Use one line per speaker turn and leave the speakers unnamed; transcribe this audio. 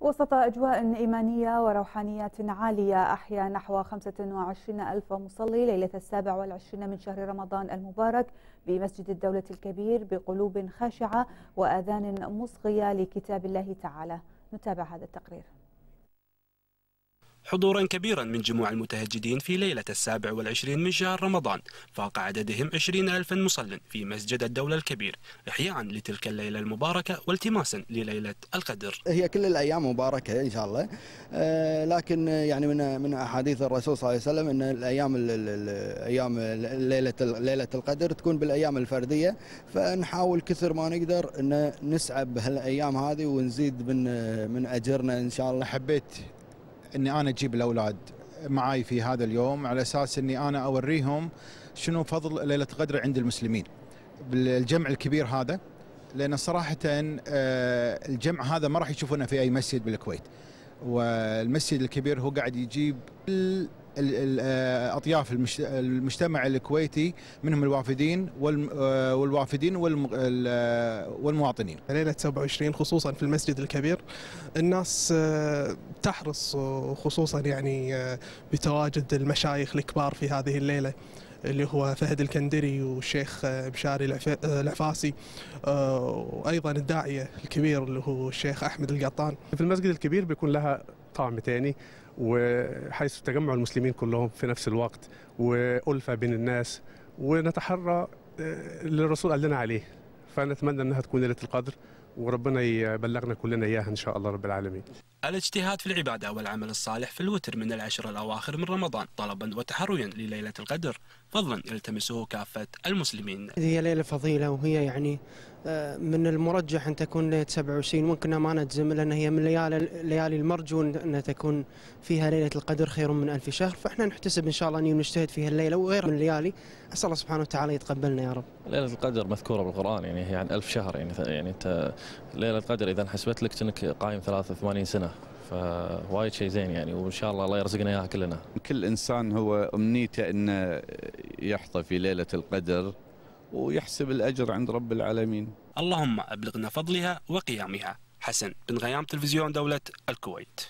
وسط أجواء إيمانية وروحانيات عالية أحيا نحو 25 ألف مصلي ليلة السابع والعشرين من شهر رمضان المبارك بمسجد الدولة الكبير بقلوب خاشعة وآذان مصغية لكتاب الله تعالى. نتابع هذا التقرير.
حضورا كبيرا من جموع المتهجدين في ليلة السابع والعشرين من شهر رمضان. فاق عددهم عشرين ألفا مصل في مسجد الدولة الكبير إحياء لتلك الليلة المباركة والتماسا لليلة القدر.
هي كل الأيام مباركة إن شاء الله. آه، لكن يعني من من أحاديث الرسول صلى الله عليه وسلم أن الأيام الأيام ليلة ليلة القدر تكون بالأيام الفردية. فنحاول كثر ما نقدر أن نسعى بهالأيام هذه ونزيد من من أجرنا إن شاء الله.
حبيت إني أنا أجيب الأولاد معي في هذا اليوم على أساس إني أنا أوريهم شنو فضل ليلة القدر عند المسلمين. بالجمع الكبير هذا لأن صراحة آه، الجمع هذا ما راح يشوفونه في أي مسجد بالكويت. والمسجد الكبير هو قاعد يجيب أطياف المجتمع الكويتي منهم الوافدين آه، والوافدين والمواطنين.
ليلة 27 خصوصا في المسجد الكبير الناس آه، تحرص خصوصا يعني آه، بتواجد المشايخ الكبار في هذه الليلة. اللي هو فهد الكندري والشيخ مشاري العفاسي وأيضا الداعية الكبير اللي هو الشيخ أحمد القطان.
في المسجد الكبير بيكون لها طعم ثاني وحيث تجمع المسلمين كلهم في نفس الوقت وألفة بين الناس ونتحرى آه، اللي الرسول قال لنا عليه فنتمنى إنها تكون ليلة القدر وربنا يبلغنا كلنا إياها إن شاء الله رب العالمين.
الاجتهاد في العبادة والعمل الصالح في الوتر من العشر الأواخر من رمضان طلبا وتحريا لليلة القدر. فضلا يلتمسه كافة المسلمين.
هي ليلة فضيلة وهي يعني آه، من المرجح أن تكون ليلة 27 ممكن ما نجزم لأن هي من ليالي ليالي المرجو أن تكون فيها ليلة القدر خير من ألف شهر. فإحنا نحتسب إن شاء الله أن نجتهد في الليلة وغيرها من الليالي. أسأل الله سبحانه وتعالى يتقبلنا يا رب.
ليلة القدر مذكورة بالقرآن يعني هي عن ألف شهر. يعني يعني انت ليلة القدر إذا حسبت لك إنك قايم 83 فوايد شيء زين يعني وإن شاء الله الله يرزقنا إياها كلنا.
كل إنسان هو أمنيته إنه يحظى في ليلة القدر ويحسب الأجر عند رب العالمين.
اللهم أبلغنا فضلها وقيامها. حسن بن غيام تلفزيون دولة الكويت.